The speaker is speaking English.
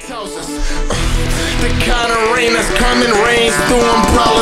tells us. The kind of rain that's coming rains through umbrellas,